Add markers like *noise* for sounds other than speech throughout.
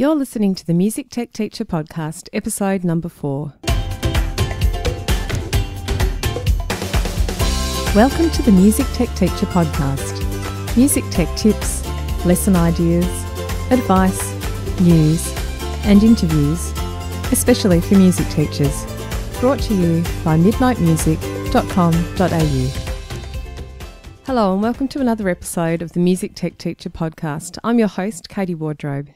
You're listening to the Music Tech Teacher Podcast, episode number four. Welcome to the Music Tech Teacher Podcast. Music tech tips, lesson ideas, advice, news, and interviews, especially for music teachers. Brought to you by midnightmusic.com.au. Hello, and welcome to another episode of the Music Tech Teacher Podcast. I'm your host, Katie Wardrobe.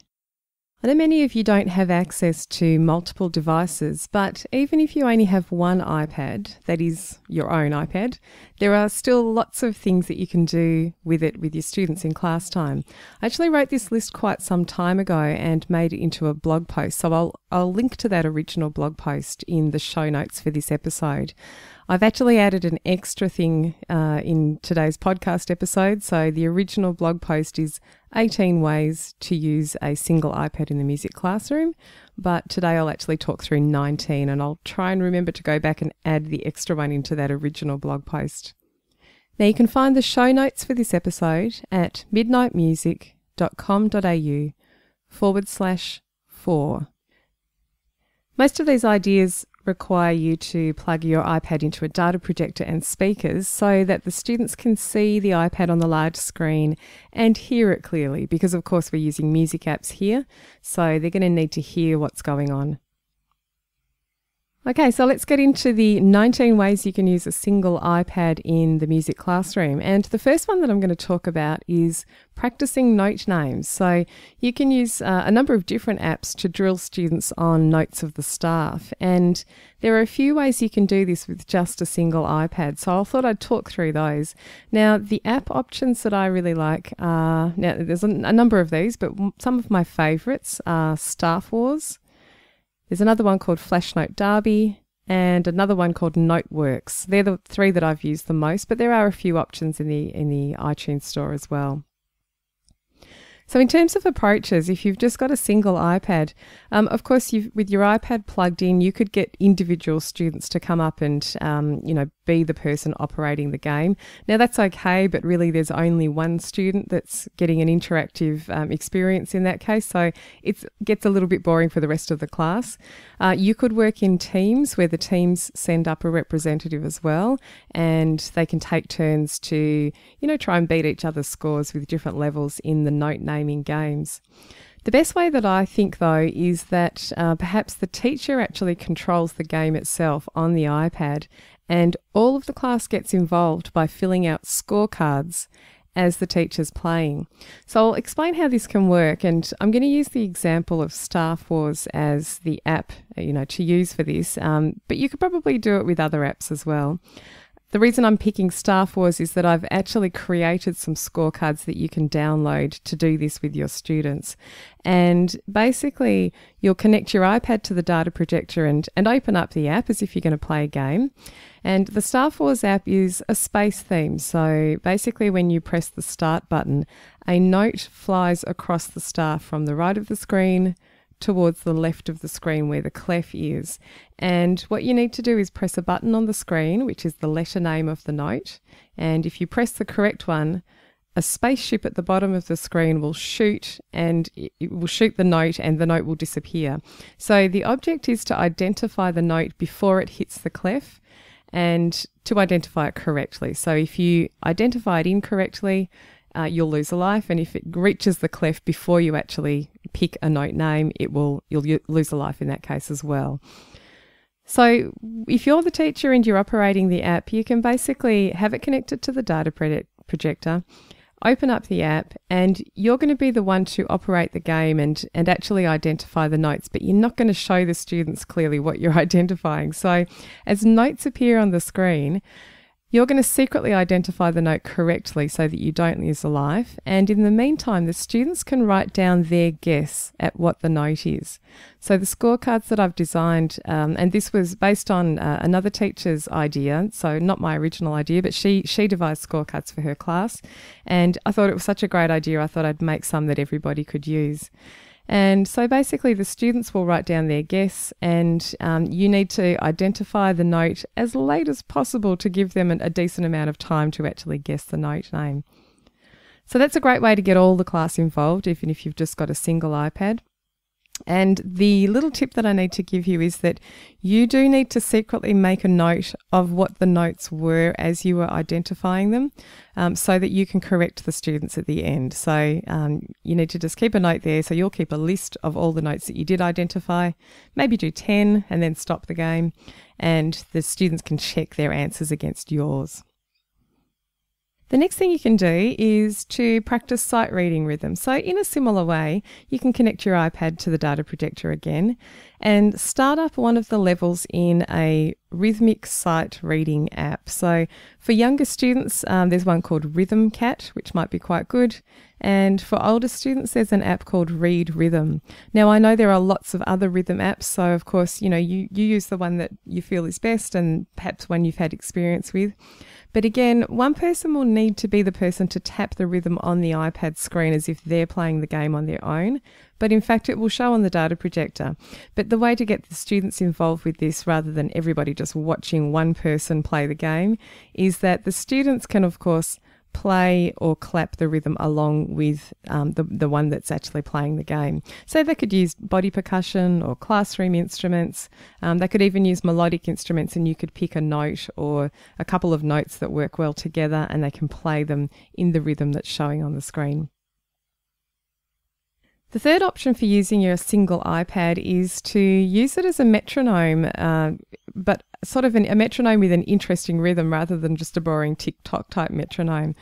I know many of you don't have access to multiple devices, but even if you only have one iPad, that is your own iPad, there are still lots of things that you can do with it with your students in class time. I actually wrote this list quite some time ago and made it into a blog post, so I'll, I'll link to that original blog post in the show notes for this episode. I've actually added an extra thing uh, in today's podcast episode. So, the original blog post is 18 ways to use a single iPad in the music classroom. But today I'll actually talk through 19 and I'll try and remember to go back and add the extra one into that original blog post. Now, you can find the show notes for this episode at midnightmusic.com.au forward slash four. Most of these ideas require you to plug your iPad into a data projector and speakers so that the students can see the iPad on the large screen and hear it clearly because of course we're using music apps here so they're going to need to hear what's going on. Okay, so let's get into the 19 ways you can use a single iPad in the music classroom. And the first one that I'm going to talk about is practicing note names. So you can use uh, a number of different apps to drill students on notes of the staff. And there are a few ways you can do this with just a single iPad. So I thought I'd talk through those. Now, the app options that I really like are now there's a, a number of these, but some of my favorites are Staff Wars. There's another one called Flashnote Derby and another one called Noteworks. They're the three that I've used the most, but there are a few options in the in the iTunes store as well. So, in terms of approaches, if you've just got a single iPad, um, of course, with your iPad plugged in, you could get individual students to come up and, um, you know, be the person operating the game. Now, that's okay, but really there's only one student that's getting an interactive um, experience in that case. So it gets a little bit boring for the rest of the class. Uh, you could work in teams where the teams send up a representative as well, and they can take turns to, you know, try and beat each other's scores with different levels in the note naming games. The best way that I think, though, is that uh, perhaps the teacher actually controls the game itself on the iPad and all of the class gets involved by filling out scorecards as the teacher's playing. So I'll explain how this can work and I'm going to use the example of Staff Wars as the app, you know, to use for this, um, but you could probably do it with other apps as well. The reason I'm picking Staff Wars is that I've actually created some scorecards that you can download to do this with your students. And basically, you'll connect your iPad to the data projector and, and open up the app as if you're going to play a game. And the Staff Wars app is a space theme. So basically, when you press the start button, a note flies across the star from the right of the screen towards the left of the screen where the clef is. And what you need to do is press a button on the screen, which is the letter name of the note. And if you press the correct one, a spaceship at the bottom of the screen will shoot and it will shoot the note and the note will disappear. So the object is to identify the note before it hits the clef and to identify it correctly. So if you identify it incorrectly, uh, you'll lose a life, and if it reaches the clef before you actually pick a note name, it will you'll lose a life in that case as well. So if you're the teacher and you're operating the app, you can basically have it connected to the data projector open up the app and you're going to be the one to operate the game and, and actually identify the notes, but you're not going to show the students clearly what you're *laughs* identifying. So as notes appear on the screen, you're going to secretly identify the note correctly so that you don't lose a life. And in the meantime, the students can write down their guess at what the note is. So the scorecards that I've designed, um, and this was based on uh, another teacher's idea, so not my original idea, but she she devised scorecards for her class, and I thought it was such a great idea. I thought I'd make some that everybody could use. And so basically, the students will write down their guess, and um, you need to identify the note as late as possible to give them a decent amount of time to actually guess the note name. So that's a great way to get all the class involved, even if you've just got a single iPad. And the little tip that I need to give you is that you do need to secretly make a note of what the notes were as you were identifying them um, so that you can correct the students at the end. So um, you need to just keep a note there. So you'll keep a list of all the notes that you did identify, maybe do 10 and then stop the game, and the students can check their answers against yours. The next thing you can do is to practice sight reading rhythm. So, in a similar way, you can connect your iPad to the data projector again and start up one of the levels in a rhythmic sight reading app. So, for younger students, um, there's one called Rhythm Cat, which might be quite good. And for older students, there's an app called Read Rhythm. Now, I know there are lots of other rhythm apps, so of course, you know, you, you use the one that you feel is best and perhaps one you've had experience with. But again, one person will need to be the person to tap the rhythm on the iPad screen as if they're playing the game on their own. But in fact, it will show on the data projector. But the way to get the students involved with this rather than everybody just watching one person play the game is that the students can, of course, play or clap the rhythm along with um, the, the one that's actually playing the game. So they could use body percussion or classroom instruments. Um, they could even use melodic instruments, and you could pick a note or a couple of notes that work well together, and they can play them in the rhythm that's showing on the screen. The third option for using your single iPad is to use it as a metronome, uh, but sort of an, a metronome with an interesting rhythm rather than just a boring tick tock type metronome.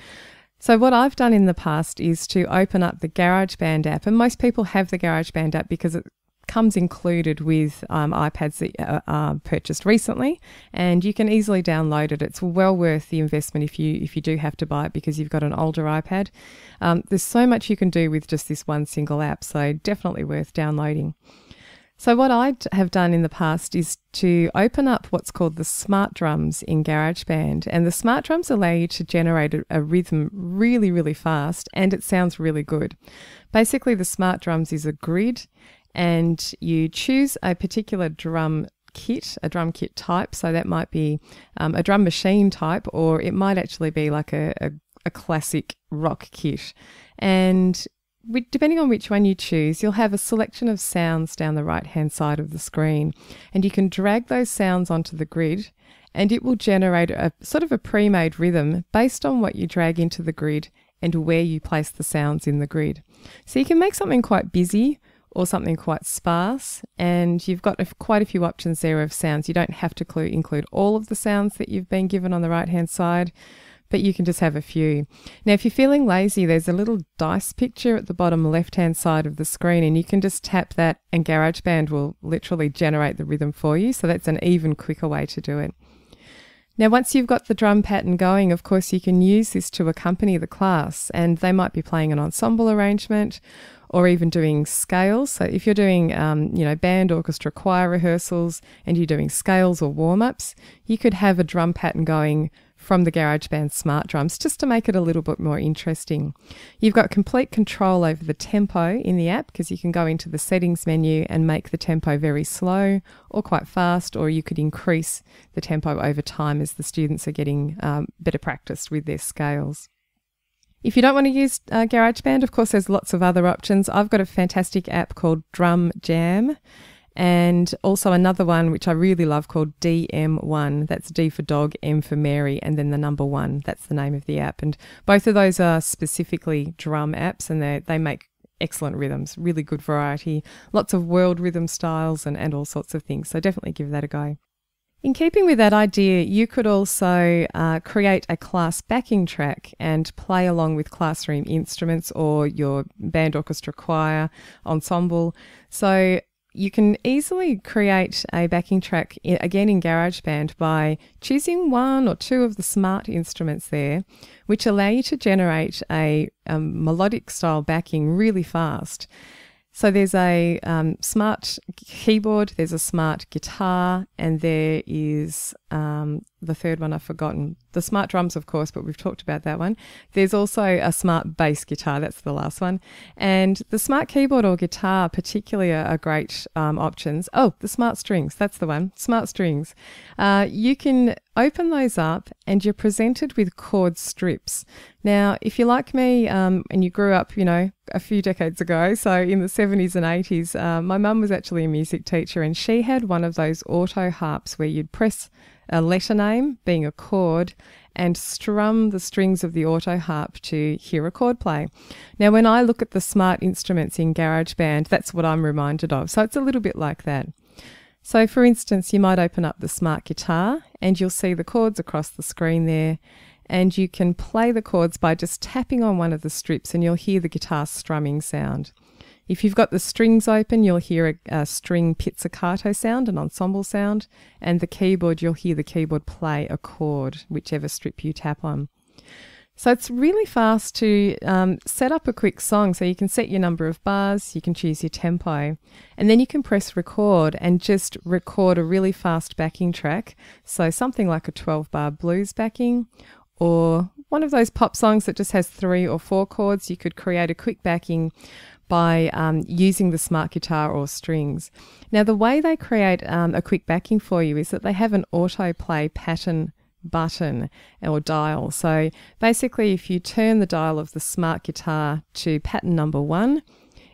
So, what I've done in the past is to open up the GarageBand app, and most people have the GarageBand app because it comes included with um, iPads that uh, are purchased recently, and you can easily download it. It's well worth the investment if you if you do have to buy it because you've got an older iPad. Um, there's so much you can do with just this one single app, so definitely worth downloading. So, what I have done in the past is to open up what's called the smart drums in GarageBand. And the smart drums allow you to generate a, a, rhythm really, really fast and it sounds really good. Basically, the smart drums is a grid, and you choose a particular drum kit, a drum kit type. So, that might be um, a drum machine type, or it might actually be like a, a, a classic rock kit. And depending on which one you choose, you'll have a selection of sounds down the right hand side of the screen, and you can drag those sounds onto the grid, and it will generate a sort of a pre made rhythm based on what you drag into the grid and where you place the sounds in the grid. So you can make something quite busy or something quite sparse, and you've got quite a few options there of sounds. You don't have to include all of the sounds that you've been given on the right hand side but you can just have a few. Now, if you're feeling lazy, there's a little dice picture at the bottom left hand side of the screen, and you can just tap that, and GarageBand will literally generate the rhythm for you. So that's an even quicker way to do it. Now, once you've got the drum pattern going, of course, you can use this to accompany the class, and they might be playing an ensemble arrangement or even doing scales. So, if you're doing, um, you know, band, orchestra, choir rehearsals, and you're doing scales or warm ups, you could have a drum pattern going from the GarageBand Smart Drums just to make it a little bit more interesting. You've got complete control over the tempo in the app because you can go into the settings menu and make the tempo very slow or quite fast, or you could increase the tempo over time as the students are getting um, better practiced with their scales. If you don't want to use uh, GarageBand, of course, there's lots of other options. I've got a fantastic app called Drum Jam and also another one which I really love called DM1. That's D for dog, M for Mary, and then the number one. That's the name of the app. And both of those are specifically drum apps, and they they make excellent rhythms, really good variety, lots of world rhythm styles, and, and all sorts of things. So definitely give that a go. In keeping with that idea, you could also uh, create a class backing track and play along with classroom instruments or your band, orchestra, choir, ensemble. So you can easily create a backing track again in GarageBand by choosing one or two of the smart instruments there, which allow you to generate a, a melodic style backing really fast. So there's a um, smart keyboard, there's a smart guitar, and there is um, the third one I've forgotten. The smart drums, of course, but we've talked about that one. There's also a smart bass guitar, that's the last one. And the smart keyboard or guitar, particularly, are, great um, options. Oh, the smart strings, that's the one. Smart strings. Uh, you can open those up and you're presented with chord strips. Now, if you're like me um, and you grew up, you know, a few decades ago, so in the 70s and 80s, uh, my mum was actually a music teacher and she had one of those auto harps where you'd press a letter name, being a chord, and strum the strings of the auto harp to hear a chord play. Now, when I look at the smart instruments in GarageBand, that's what I'm reminded of. So it's a little bit like that. So, for instance, you might open up the smart guitar and you'll see the chords across the screen there. And you can play the chords by just tapping on one of the strips and you'll hear the guitar strumming sound. If you've got the strings open, you'll hear a, a, string pizzicato sound, an ensemble sound, and the keyboard, you'll hear the keyboard play a chord, whichever strip you tap on. So it's really fast to um, set up a quick song. So you can set your number of bars, you can choose your tempo, and then you can press record and just record a really fast backing track. So something like a 12 bar blues backing or one of those pop songs that just has three or four chords. You could create a quick backing by um, using the smart guitar or strings. Now, the way they create um, a quick backing for you is that they have an autoplay pattern button or dial. So basically, if you turn the dial of the smart guitar to pattern number one,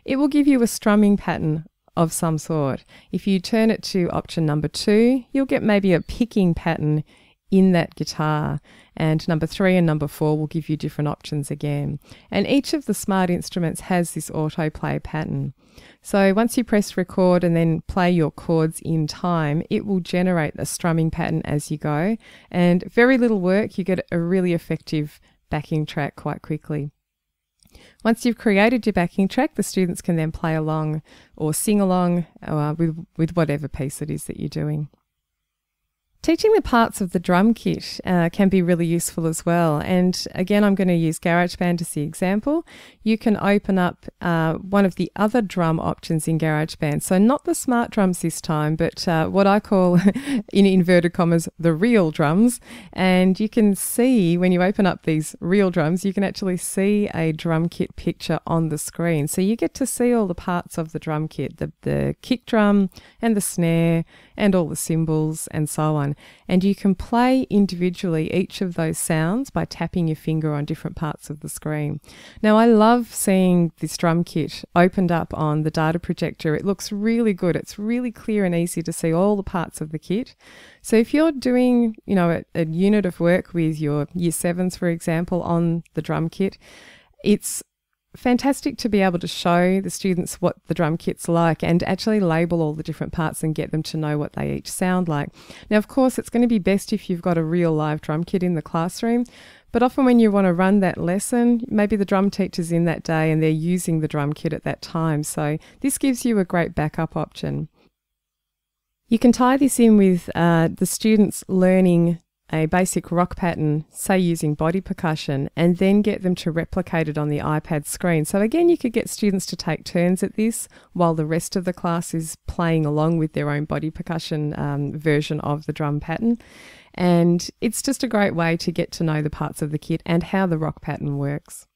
it will give you a strumming pattern of some sort. If you turn it to option number two, you'll get maybe a picking pattern in that guitar. And number three and number four will give you different options again. And each of the smart instruments has this autoplay pattern. So once you press record and then play your chords in time, it will generate a strumming pattern as you go. And very little work, you get a really effective backing track quite quickly. Once you've created your backing track, the students can then play along or sing along uh, with, with whatever piece it is that you're doing. Teaching the parts of the drum kit uh, can be really useful as well. And again, I'm going to use GarageBand as the example. You can open up uh, one of the other drum options in GarageBand. So, not the smart drums this time, but uh, what I call, *laughs* in inverted commas, the real drums. And you can see when you open up these real drums, you can actually see a drum kit picture on the screen. So, you get to see all the parts of the drum kit the, the kick drum and the snare and all the cymbals and so on. And you can play individually each of those sounds by tapping your finger on different parts of the screen. Now, I love seeing this drum kit opened up on the data projector. It looks really good. It's really clear and easy to see all the parts of the kit. So if you're doing, you know, a, a unit of work with your year sevens, for example, on the drum kit, it's fantastic to be able to show the students what the drum kit's like and actually label all the different parts and get them to know what they each sound like. Now, of course, it's going to be best if you've got a real live drum kit in the classroom, but often when you want to run that lesson, maybe the drum teacher's in that day and they're using the drum kit at that time. So this gives you a great backup option. You can tie this in with uh, the students learning a basic rock pattern, say using body percussion, and then get them to replicate it on the iPad screen. So, again, you could get students to take turns at this while the rest of the class is playing along with their own body percussion um, version of the drum pattern. And it's just a great way to get to know the parts of the kit and how the rock pattern works.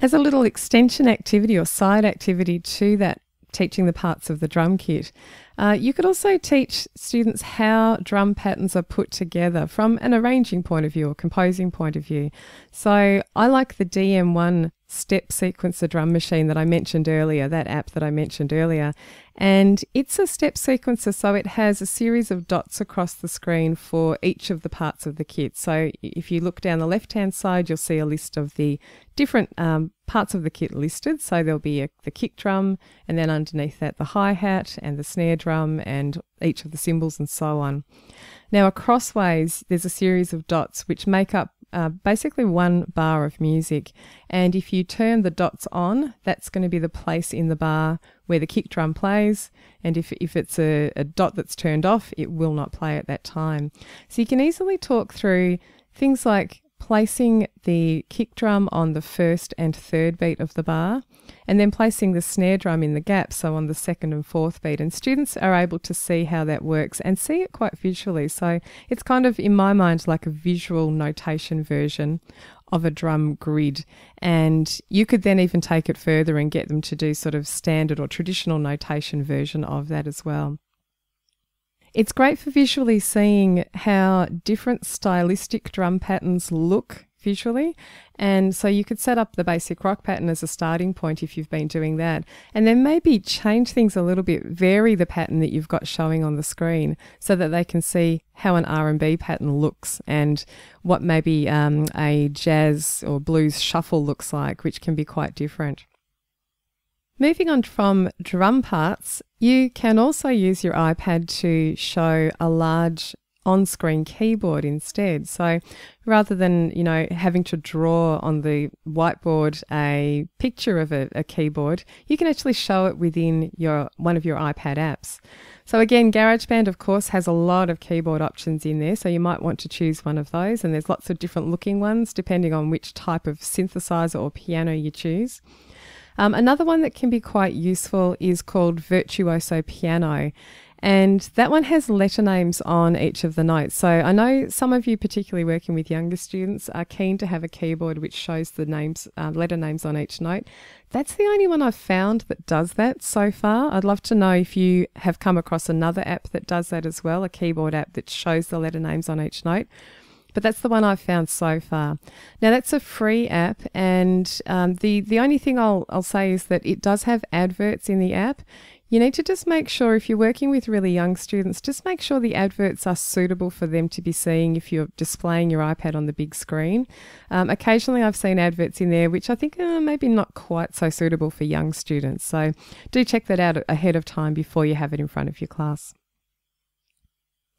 As a little extension activity or side activity to that teaching the parts of the drum kit. Uh, you could also teach students how drum patterns are put together from an arranging point of view or composing point of view. So I like the DM1 step sequencer drum machine that I mentioned earlier, that app that I mentioned earlier. And it's a step sequencer, so it has a series of dots across the screen for each of the parts of the kit. So if you look down the left hand side, you'll see a list of the different um, parts of the kit listed. So there'll be a, the kick drum, and then underneath that, the hi hat and the snare drum, and each of the cymbals, and so on. Now, across ways, there's a series of dots which make up uh, basically one bar of music. And if you turn the dots on, that's going to be the place in the bar where the kick drum plays. And if, if it's a, a dot that's turned off, it will not play at that time. So you can easily talk through things like placing the kick drum on the first and third beat of the bar, and then placing the snare drum in the gap, so on the second and fourth beat. And students are able to see how that works and see it quite visually. So it's kind of, in my mind, like a visual notation version of a drum grid. And you could then even take it further and get them to do sort of standard or traditional notation version of that as well. It's great for visually seeing how different stylistic drum patterns look visually. And so you could set up the basic rock pattern as a starting point if you've been doing that. And then maybe change things a little bit, vary the pattern that you've got showing on the screen so that they can see how an R&B pattern looks and what maybe um, a jazz or blues shuffle looks like, which can be quite different. Moving on from drum parts, you can also use your iPad to show a large on-screen keyboard instead. So rather than, you know, having to draw on the whiteboard a picture of a, a, keyboard, you can actually show it within your one of your iPad apps. So again, GarageBand of course has a lot of keyboard options in there, so you might want to choose one of those and there's lots of different looking ones depending on which type of synthesizer or piano you choose. Um, another one that can be quite useful is called Virtuoso Piano. And that one has letter names on each of the notes. So I know some of you, particularly working with younger students, are keen to have a keyboard which shows the names, uh, letter names on each note. That's the only one I've found that does that so far. I'd love to know if you have come across another app that does that as well, a keyboard app that shows the letter names on each note but that's the one I've found so far. Now that's a free app, and um, the the only thing I'll I'll say is that it does have adverts in the app. You need to just make sure if you're working with really young students, just make sure the adverts are suitable for them to be seeing if you're displaying your iPad on the big screen. Um, occasionally, I've seen adverts in there which I think are maybe not quite so suitable for young students. So do check that out ahead of time before you have it in front of your class.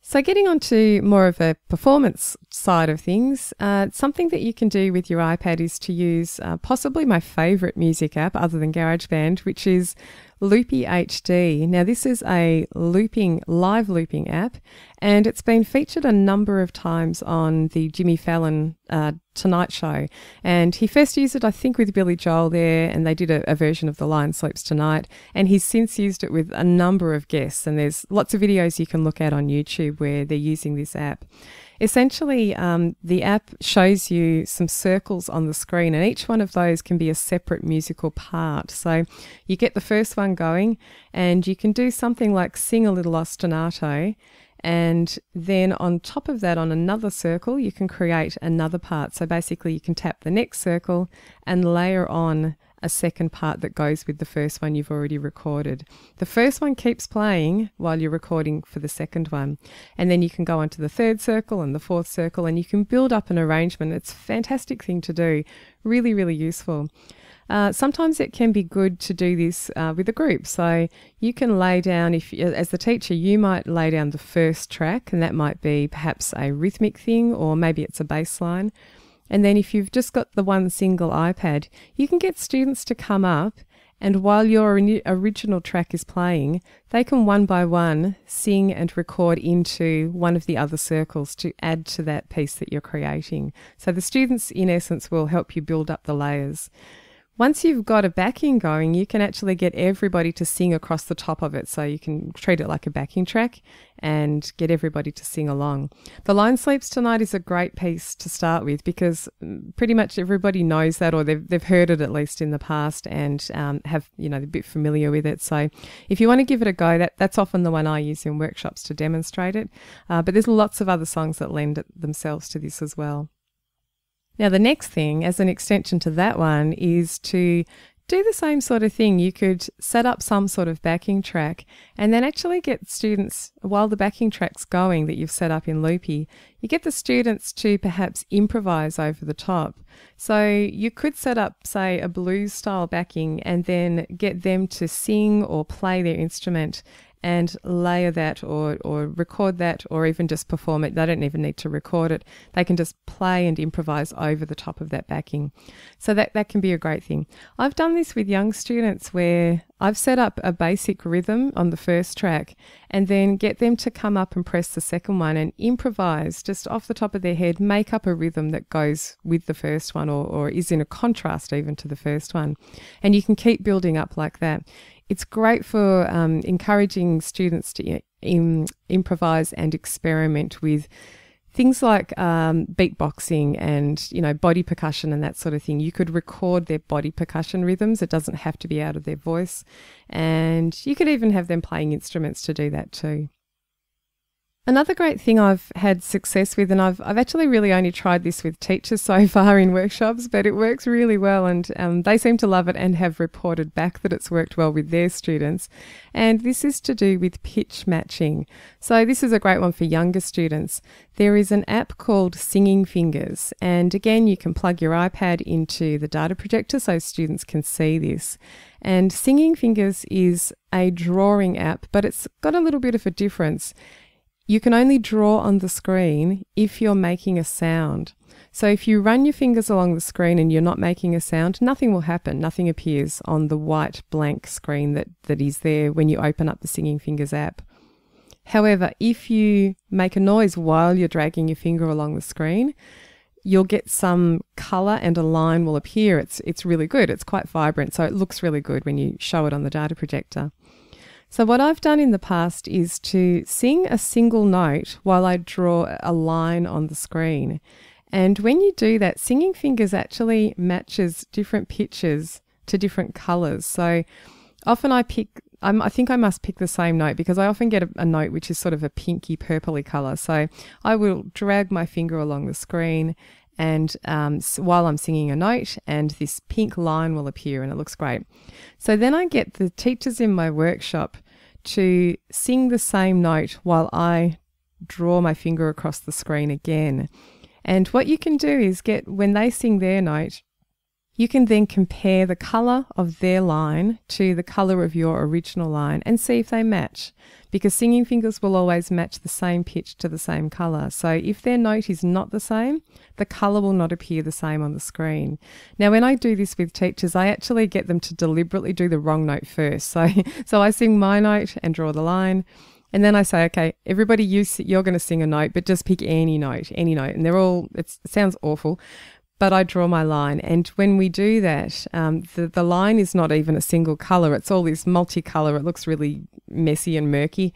So, getting on to more of a performance side of things, uh, something that you can do with your iPad is to use uh, possibly my favorite music app other than GarageBand, which is Loopy HD. Now, this is a looping, live looping app, and it's been featured a number of times on the Jimmy Fallon uh, Tonight Show. And he first used it, I think, with Billy Joel there, and they did a, a version of The Lion Sleeps Tonight. And he's since used it with a number of guests, and there's lots of videos you can look at on YouTube where they're using this app. Essentially, um, the app shows you some circles on the screen, and each one of those can be a separate musical part. So you get the first one going, and you can do something like sing a little ostinato. And then on top of that, on another circle, you can create another part. So basically, you can tap the next circle and layer on a second part that goes with the first one you've already recorded. The first one keeps playing while you're recording for the second one. And then you can go on to the third circle and the fourth circle and you can build up an arrangement. It's a fantastic thing to do. Really, really useful. Uh, sometimes it can be good to do this uh, with a group. So you can lay down, if as the teacher, you might lay down the first track, and that might be perhaps a rhythmic thing, or maybe it's a bass line. And then if you've just got the one single iPad, you can get students to come up and while your original track is playing, they can one by one sing and record into one of the other circles to add to that piece that you're creating. So the students, in essence, will help you build up the layers. Once you've got a backing going, you can actually get everybody to sing across the top of it. So you can treat it like a backing track and get everybody to sing along. The Lion Sleeps Tonight is a great piece to start with because mm, pretty much everybody knows that or they've, they've heard it at least in the past and um, have, you know, a bit familiar with it. So if you want to give it a go, that, that's often the one I use in workshops to demonstrate it. Uh, but there's lots of other songs that lend themselves to this as well. Now, the next thing, as an extension to that one, is to do the same sort of thing. You could set up some sort of backing track and then actually get students, while the backing track's going that you've set up in Loopy, you get the students to perhaps improvise over the top. So you could set up, say, a blues style backing and then get them to sing or play their instrument and layer that or, or record that or even just perform it. They don't even need to record it. They can just play and improvise over the top of that backing. So that, that can be a great thing. I've done this with young students where I've set up a basic rhythm on the first track and then get them to come up and press the second one and improvise just off the top of their head, make up a rhythm that goes with the first one or, or is in a contrast even to the first one. And you can keep building up like that it's great for um, encouraging students to in, improvise and experiment with things like um, beatboxing and you know body percussion and that sort of thing. You could record their body percussion rhythms. It doesn't have to be out of their voice, and you could even have them playing instruments to do that too. Another great thing I've had success with, and I've, I've actually really only tried this with teachers so *laughs* far in workshops, but it works really well, and um, they seem to love it and have reported back that it's worked well with their students. And this is to do with pitch matching. So, this is a great one for younger students. There is an app called Singing Fingers, and again, you can plug your iPad into the data projector so students can see this. And Singing Fingers is a drawing app, but it's got a little bit of a difference. You can only draw on the screen if you're making a sound. So if you run your fingers along the screen and you're not making a sound, nothing will happen. Nothing appears on the white blank screen that, that is there when you open up the Singing Fingers app. However, if you make a noise while you're dragging your finger along the screen, you'll get some color and a line will appear. It's it's really good. It's quite vibrant, so it looks really good when you show it on the data projector. So, what I've done in the past is to sing a single note while I draw a line on the screen. And when you do that, Singing Fingers actually matches different pitches to different colors. So, often I pick, I'm, i think I must pick the same note because I often get a, a note which is sort of a pinky purpley color. So, I will drag my finger along the screen and um, while I'm singing a note, and this pink line will appear, and it looks great. So then I get the teachers in my workshop to sing the same note while I draw my finger across the screen again. And what you can do is get when they sing their note, you can then compare the colour of their line to the colour of your original line and see if they match. Because singing fingers will always match the same pitch to the same colour. So if their note is not the same, the colour will not appear the same on the screen. Now, when I do this with teachers, I actually get them to deliberately do the wrong note first. So, *laughs* so I sing my note and draw the line. And then I say, okay, everybody, you, you're going to sing a note, but just pick any note, any note. And they're all, it sounds awful, but I draw my line. And when we do that, um, the, the line is not even a single colour, it's all this multicolour. It looks really messy and murky.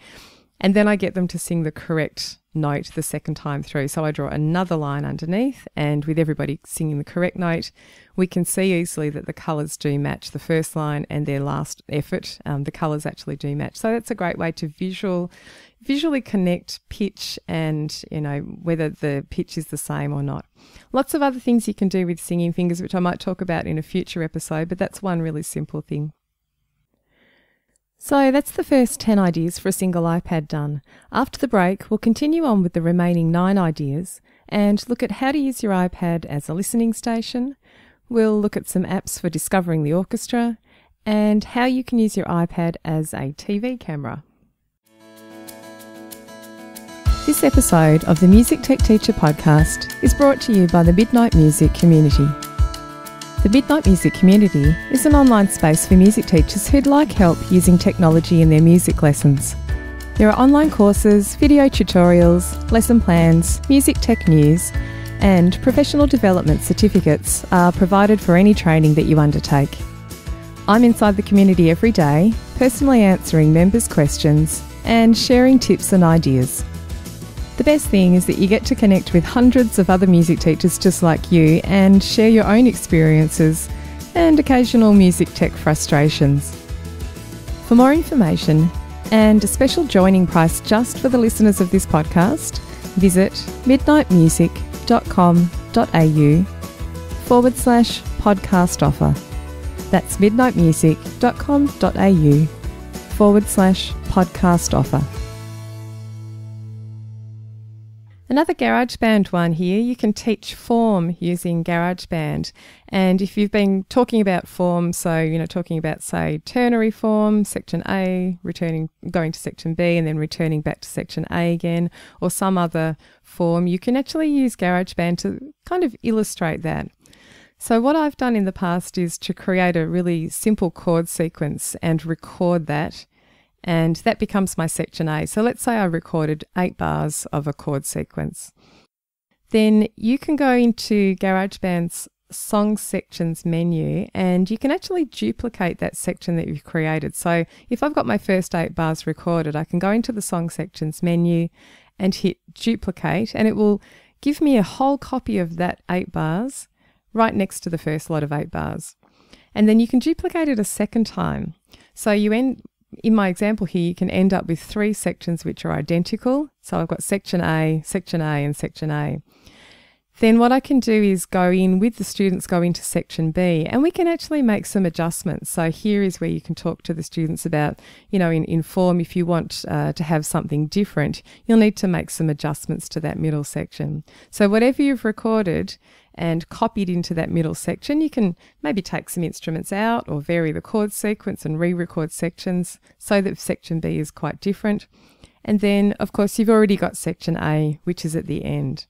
And then I get them to sing the correct note the second time through. So I draw another line underneath, and with everybody singing the correct note, we can see easily that the colours do match the first line and their last effort. Um, the colours actually do match. So that's a great way to visual, visually connect pitch and you know whether the pitch is the same or not. Lots of other things you can do with singing fingers, which I might talk about in a future episode, but that's one really simple thing. So that's the first 10 ideas for a single iPad done. After the break, we'll continue on with the remaining 9 ideas and look at how to use your iPad as a listening station. We'll look at some apps for discovering the orchestra and how you can use your iPad as a TV camera. This episode of the Music Tech Teacher podcast is brought to you by the Midnight Music community. The Midnight Music Community is an online space for music teachers who'd like help using technology in their music lessons. There are online courses, video tutorials, lesson plans, music tech news, and professional development certificates are provided for any training that you undertake. I'm inside the community every day, personally answering members' questions and sharing tips and ideas. The best thing is that you get to connect with hundreds of other music teachers just like you and share your own experiences and occasional music tech frustrations. For more information and a special joining price just for the listeners of this podcast, visit midnightmusic.com.au forward slash podcast offer. That's midnightmusic.com.au forward slash podcast offer. Another GarageBand one here, you can teach form using GarageBand. And if you've been talking about form, so, you know, talking about, say, ternary form, section A, returning, going to section B, and then returning back to section A again, or some other form, you can actually use GarageBand to kind of illustrate that. So, what I've done in the past is to create a really simple chord sequence and record that and that becomes my section A. So let's say I recorded eight bars of a chord sequence. Then you can go into GarageBand's song sections menu and you can actually duplicate that section that you've created. So if I've got my first eight bars recorded, I can go into the song sections menu and hit duplicate and it will give me a whole copy of that eight bars right next to the first lot of eight bars. And then you can duplicate it a second time. So you end in my example here, you can end up with three sections which are identical. So I've got section A, section A, and section A. Then what I can do is go in with the students, go into section B, and we can actually make some adjustments. So here is where you can talk to the students about, you know, in, in form, if you want uh, to have something different, you'll need to make some adjustments to that middle section. So whatever you've recorded and copied into that middle section, you can maybe take some instruments out or vary the chord sequence and re-record sections so that section B is quite different. And then, of course, you've already got section A, which is at the end.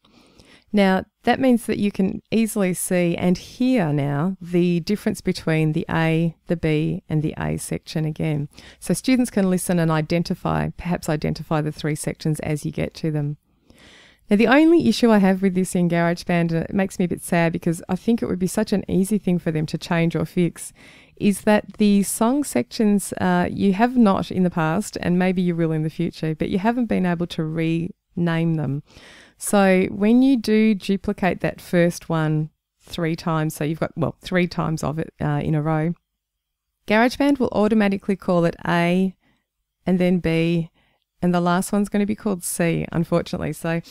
Now, that means that you can easily see and hear now the difference between the A, the B, and the A section again. So students can listen and identify, perhaps identify the three sections as you get to them. Now, the only issue I have with this in GarageBand, and it makes me a bit sad because I think it would be such an easy thing for them to change or fix, is that the song sections uh, you have not in the past, and maybe you will in the future, but you haven't been able to rename them. So when you do duplicate that first one three times, so you've got, well, three times of it uh, in a row, GarageBand will automatically call it A and then B, and the last one's going to be called C, unfortunately. So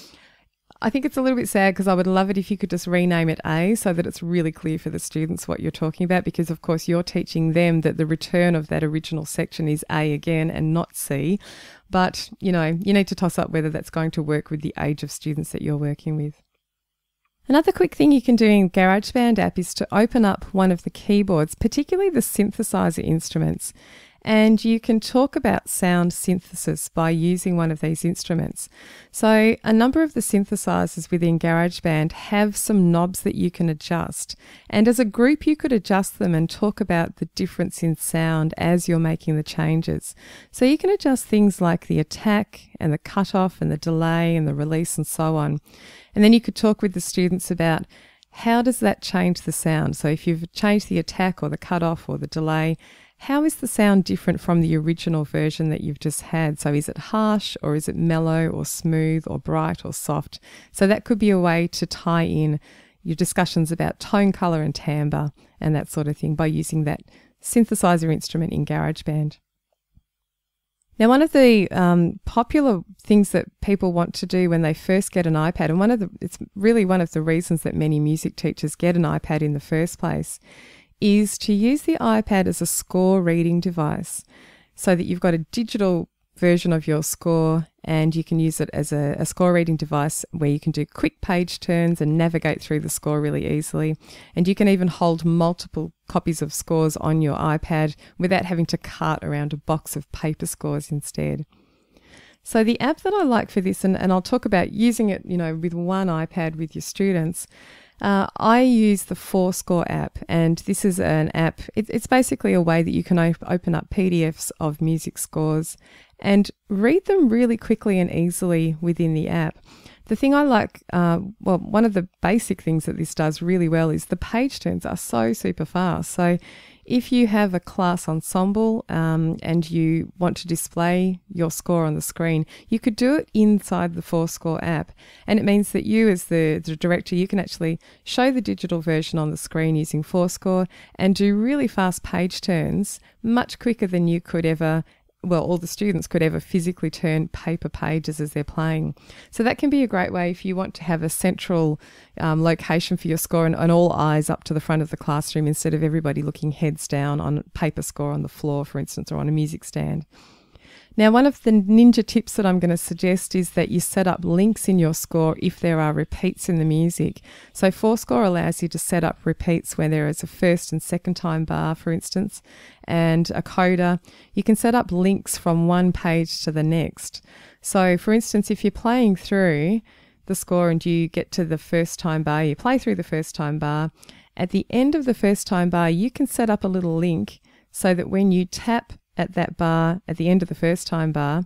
I think it's a little bit sad because I would love it if you could just rename it A so that it's really clear for the students what you're talking about because, of course, you're teaching them that the return of that original section is A again and not C. But, you know, you need to toss up whether that's going to work with the age of students that you're working with. Another quick thing you can do in GarageBand app is to open up one of the keyboards, particularly the synthesizer instruments, and you can talk about sound synthesis by using one of these instruments. So, a number of the synthesizers within GarageBand have some knobs that you can adjust, and as a group, you could adjust them and talk about the difference in sound as you're making the changes. So, you can adjust things like the attack and the cutoff and the delay and the release and so on. And then you could talk with the students about how does that change the sound? So if you've changed the attack or the cutoff or the delay, how is the sound different from the original version that you've just had? So, is it harsh or is it mellow or smooth or bright or soft? So, that could be a way to tie in your discussions about tone, color, and timbre and that sort of thing by using that synthesizer instrument in GarageBand. Now, one of the um, popular things that people want to do when they first get an iPad, and one of the it's really one of the reasons that many music teachers get an iPad in the first place, is to use the iPad as a score reading device so that you've got a digital version of your score and you can use it as a, a, score reading device where you can do quick page turns and navigate through the score really easily. And you can even hold multiple copies of scores on your iPad without having to cart around a box of paper scores instead. So the app that I like for this, and, and I'll talk about using it, you know, with one iPad with your students, uh, I use the forScore app, and this is an app. It, it's basically a way that you can op- open up PDFs of music scores and read them really quickly and easily within the app. The thing I like, uh, well, one of the basic things that this does really well is the page turns are so super fast. So if you have a class ensemble um, and you want to display your score on the screen, you could do it inside the forScore app. And it means that you, as the, the director, you can actually show the digital version on the screen using forScore and do really fast page turns much quicker than you could ever well, all the students could ever physically turn paper pages as they're playing. So that can be a great way if you want to have a central um, location for your score and, and, all eyes up to the front of the classroom instead of everybody looking heads down on paper score on the floor, for instance, or on a music stand. Now, one of the ninja tips that I'm going to suggest is that you set up links in your score if there are repeats in the music. So, forScore allows you to set up repeats where there is a first and second time bar, for instance, and a coda. You can set up links from one page to the next. So, for instance, if you're playing through the score and you get to the first time bar, you play through the first time bar. At the end of the first time bar, you can set up a little link so that when you tap at that bar at the end of the first time bar,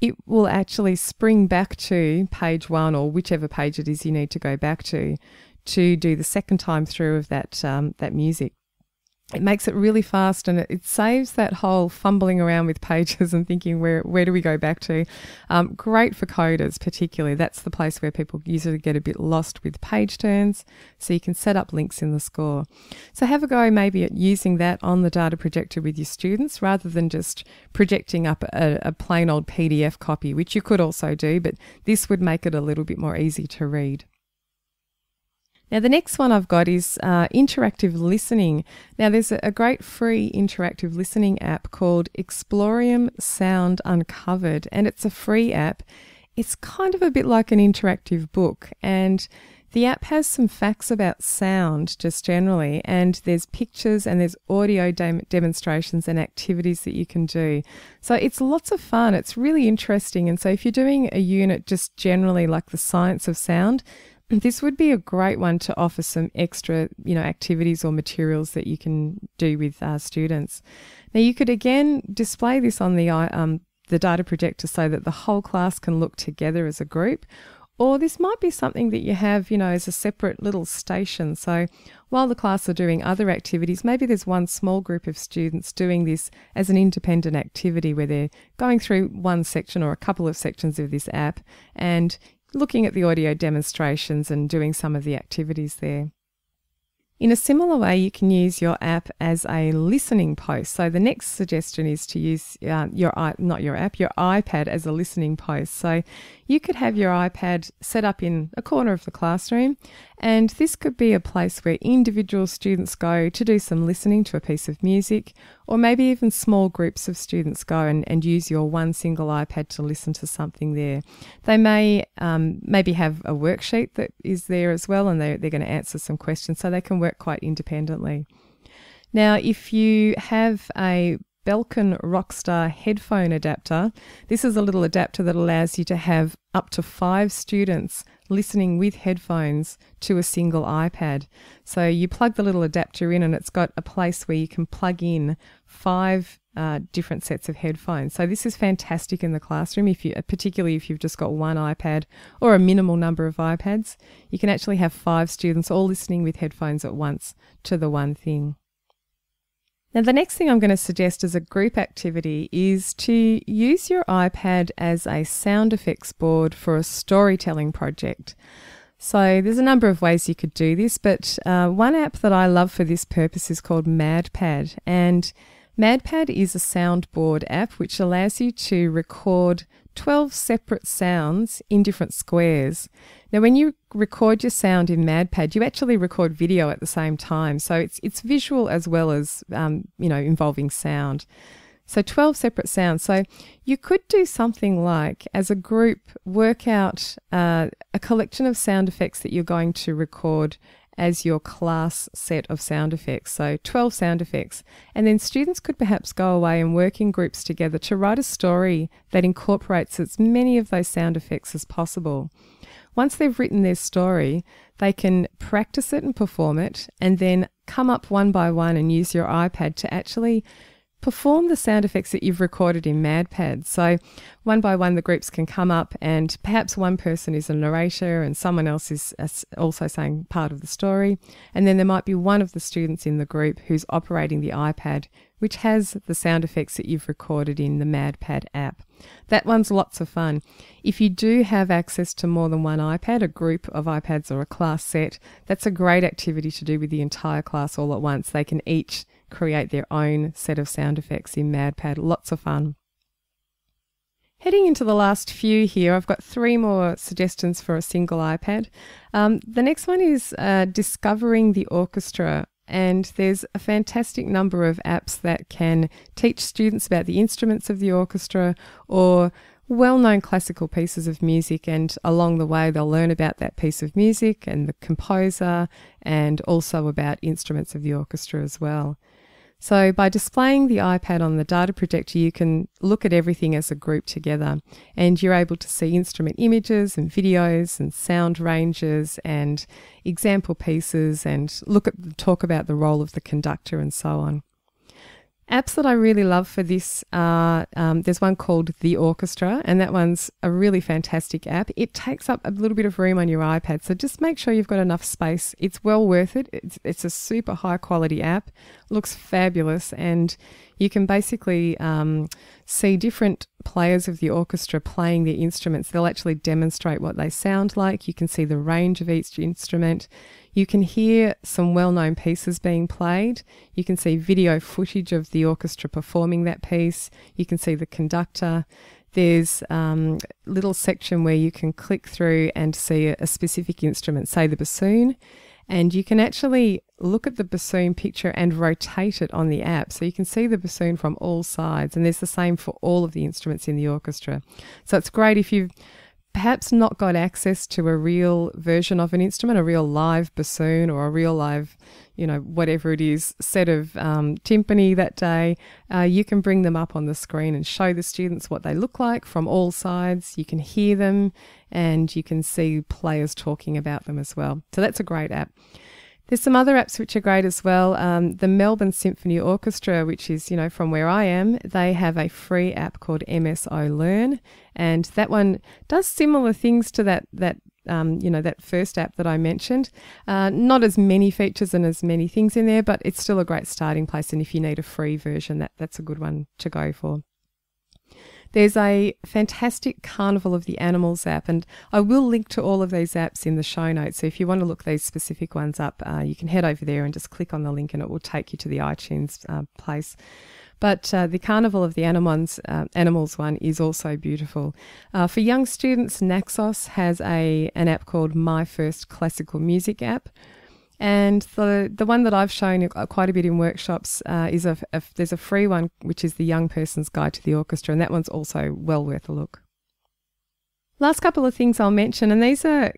it will actually spring back to page one or whichever page it is you need to go back to to do the second time through of that um, that music. It makes it really fast and it, it, saves that whole fumbling around with pages *laughs* and thinking where where do we go back to? Um, great for codas particularly. That's the place where people usually get a bit lost with page turns so you can set up links in the score. So have a go maybe at using that on the data projector with your students rather than just projecting up a, a plain old pdf copy which you could also do but this would make it a little bit more easy to read now, the next one I've got is uh, interactive listening. Now, there's a, great free interactive listening app called Exploratorium Sound Uncovered, and it's a free app. It's kind of a bit like an interactive book, and the app has some facts about sound just generally, and there's pictures and there's audio dem- demonstrations and activities that you can do. So it's lots of fun. It's really interesting. And so if you're doing a unit just generally like the science of sound, this would be a great one to offer some extra, you know, activities or materials that you can do with uh, students. Now, you could again display this on the um, the data projector so that the whole class can look together as a group. Or this might be something that you have, you know, as a separate little station. So while the class are doing other activities, maybe there's one small group of students doing this as an independent activity where they're going through one section or a couple of sections of this app and looking at the audio demonstrations and doing some of the activities there. In a similar way, you can use your app as a listening post. So the next suggestion is to use uh, your not your app, your iPad as a listening post. So you could have your iPad set up in a corner of the classroom, and this could be a place where individual students go to do some listening to a piece of music, or maybe even small groups of students go and, and use your one single iPad to listen to something there. They may um, maybe have a worksheet that is there as well, and they're, they're going to answer some questions so they can work quite independently. Now, if you have a Belkin Rockstar headphone adapter. This is a little adapter that allows you to have up to five students listening with headphones to a single iPad. So you plug the little adapter in, and it's got a place where you can plug in five uh, different sets of headphones. So this is fantastic in the classroom. If you, particularly if you've just got one iPad or a minimal number of iPads, you can actually have five students all listening with headphones at once to the one thing. Now, the next thing I'm going to suggest as a group activity is to use your iPad as a sound effects board for a storytelling project. So, there's a number of ways you could do this, but uh, one app that I love for this purpose is called MadPad. And MadPad is a soundboard app which allows you to record 12 separate sounds in different squares. Now, when you record your sound in MadPad, you actually record video at the same time. So it's, it's visual as well as, um, you know, involving sound. So 12 separate sounds. So you could do something like, as a group, work out uh, a collection of sound effects that you're going to record as your class set of sound effects. So 12 sound effects. And then students could perhaps go away and work in groups together to write a story that incorporates as many of those sound effects as possible. Once they've written their story, they can practice it and perform it, and then come up one by one and use your iPad to actually perform the sound effects that you've recorded in MadPad. So, one by one, the groups can come up, and perhaps one person is a narrator and someone else is uh, also saying part of the story. And then there might be one of the students in the group who's operating the iPad, which has the sound effects that you've recorded in the MadPad app. That one's lots of fun. If you do have access to more than one iPad, a group of iPads or a class set, that's a great activity to do with the entire class all at once. They can each create their own set of sound effects in MadPad. Lots of fun. Heading into the last few here, I've got three more suggestions for a single iPad. Um, the next one is uh, Discovering the Orchestra. And there's a fantastic number of apps that can teach students about the instruments of the orchestra or well known classical pieces of music. And along the way, they'll learn about that piece of music and the composer and also about instruments of the orchestra as well. So, by displaying the iPad on the data projector, you can look at everything as a group together and you're able to see instrument images and videos and sound ranges and example pieces and look at talk about the role of the conductor and so on. Apps that I really love for this are um, there's one called The Orchestra, and that one's a really fantastic app. It takes up a little bit of room on your iPad, so just make sure you've got enough space. It's well worth it. It's, it's a super high quality app, looks fabulous, and you can basically um, see different players of the orchestra playing their instruments. They'll actually demonstrate what they sound like. You can see the range of each instrument. You can hear some well known pieces being played. You can see video footage of the orchestra performing that piece. You can see the conductor. There's a um, little section where you can click through and see a, a specific instrument, say the bassoon, and you can actually look at the bassoon picture and rotate it on the app. So you can see the bassoon from all sides, and there's the same for all of the instruments in the orchestra. So it's great if you've perhaps not got access to a real version of an instrument, a real live bassoon or a real live, you know, whatever it is, set of um, timpani that day, uh, you can bring them up on the screen and show the students what they look like from all sides. You can hear them and you can see players talking about them as well. So that's a great app. There's some other apps which are great as well. Um, the Melbourne Symphony Orchestra, which is, you know, from where I am, they have a free app called MSO Learn. And that one does similar things to that, that um, you know, that first app that I mentioned. Uh, not as many features and as many things in there, but it's still a great starting place. And if you need a free version, that, that's a good one to go for. There's a fantastic Carnival of the Animals app, and I will link to all of these apps in the show notes. So if you want to look these specific ones up, uh, you can head over there and just click on the link, and it will take you to the iTunes uh, place. But uh, the Carnival of the Animals, uh, Animals one is also beautiful. Uh, for young students, Naxos has a an app called My First Classical Music app. And the the one that I've shown quite a bit in workshops uh, is a, a, there's a free one which is the Young Person's Guide to the Orchestra, and that one's also well worth a look. Last couple of things I'll mention, and these are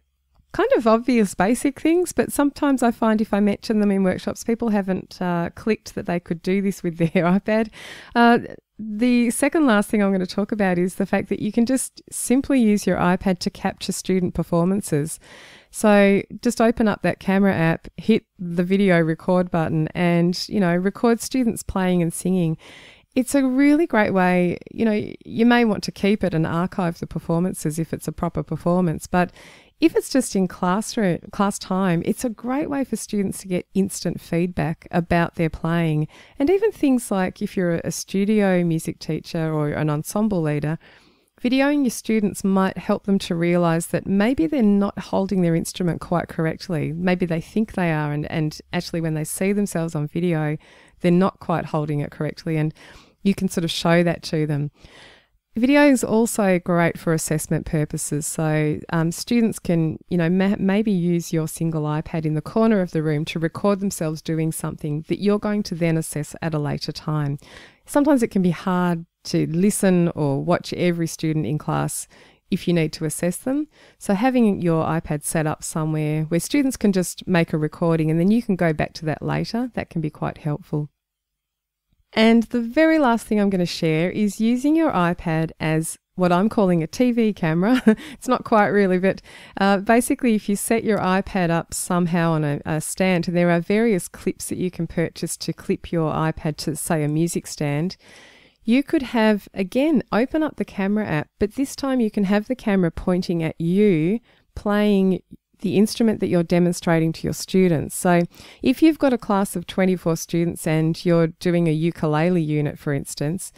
kind of obvious basic things, but sometimes I find if I mention them in workshops, people haven't uh, clicked that they could do this with *laughs* their iPad. Uh, the second last thing I'm going to talk about is the fact that you can just simply use your iPad to capture student performances. So just open up that camera app, hit the video record button, and you know, record students playing and singing. It's a really great way, you know, you may want to keep it and archive the performances if it's a proper performance, but if it's just in classroom class time, it's a great way for students to get instant feedback about their playing. And even things like if you're a studio music teacher or an ensemble leader, Videoing your students might help them to realize that maybe they're not holding their instrument quite correctly. Maybe they think they are, and, and actually, when they see themselves on video, they're not quite holding it correctly. And you can sort of show that to them. Video is also great for assessment purposes. So um, students can, you know, ma- maybe use your single iPad in the corner of the room to record themselves doing something that you're going to then assess at a later time. Sometimes it can be hard to listen or watch every student in class if you need to assess them. So having your iPad set up somewhere where students can just make a recording and then you can go back to that later, that can be quite helpful. And the very last thing I'm going to share is using your iPad as what I'm calling a TV camera. *laughs* it's not quite really, but uh, basically, if you set your iPad up somehow on a, a, stand, and there are various clips that you can purchase to clip your iPad to, say, a music stand. You could have, again, open up the camera app, but this time you can have the camera pointing at you, playing the instrument that you're demonstrating to your students. So, if you've got a class of 24 students and you're doing a ukulele unit, for instance,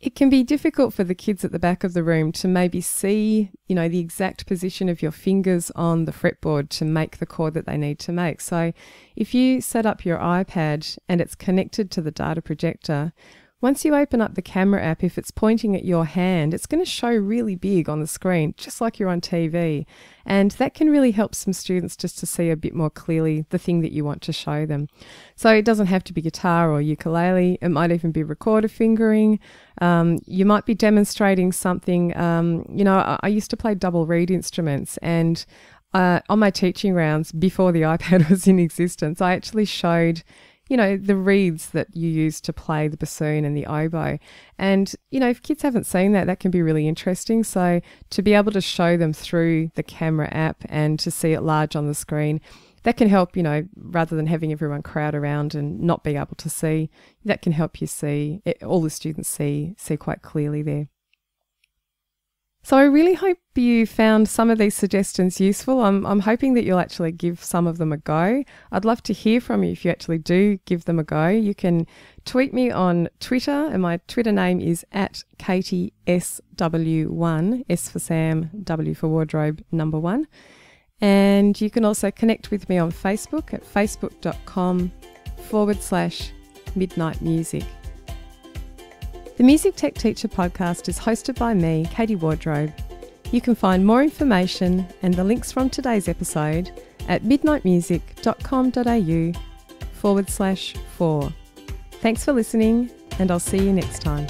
it can be difficult for the kids at the back of the room to maybe see, you know, the exact position of your fingers on the fretboard to make the chord that they need to make. So, if you set up your iPad and it's connected to the data projector, once you open up the camera app, if it's pointing at your hand, it's going to show really big on the screen, just like you're on TV. And that can really help some students just to see a bit more clearly the thing that you want to show them. So it doesn't have to be guitar or ukulele, it might even be recorder fingering. Um, you might be demonstrating something. Um, you know, I, I used to play double reed instruments and uh, on my teaching rounds before the *laughs* iPad was in existence, I actually showed you know, the reeds that you use to play the bassoon and the oboe. And, you know, if kids haven't seen that, that can be really interesting. So to be able to show them through the camera app and to see it large on the screen, that can help, you know, rather than having everyone crowd around and not be able to see, that can help you see, eh, all the students see, see quite clearly there. So I really hope you found some of these suggestions useful. I'm, I'm hoping that you'll actually give some of them a go. I'd love to hear from you if you actually do give them a go. You can tweet me on Twitter, and my Twitter name is at Katie SW1, S for Sam, W for wardrobe, number one. And you can also connect with me on Facebook at facebook.com forward slash midnight music. The Music Tech Teacher podcast is hosted by me, Katie Wardrobe. You can find more information and the links from today's episode at midnightmusic.com.au forward slash four. Thanks for listening, and I'll see you next time.